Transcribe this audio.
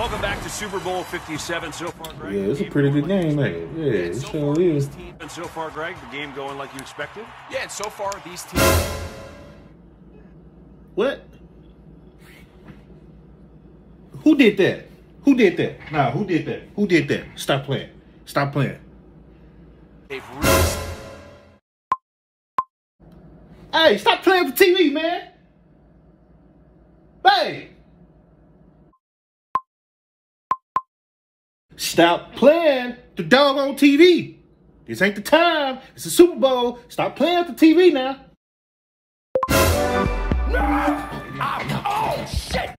Welcome back to Super Bowl 57 so far, Greg. Yeah, it's a pretty good game, man. Yeah, it so sure far, is. these And so far, Greg, the game going like you expected? Yeah, and so far these teams. What? Who did that? Who did that? Nah, who did that? Who did that? Stop playing. Stop playing. They've really Hey, stop playing for TV, man. Hey. Stop playing the dog on TV. This ain't the time. It's the Super Bowl. Stop playing the TV now.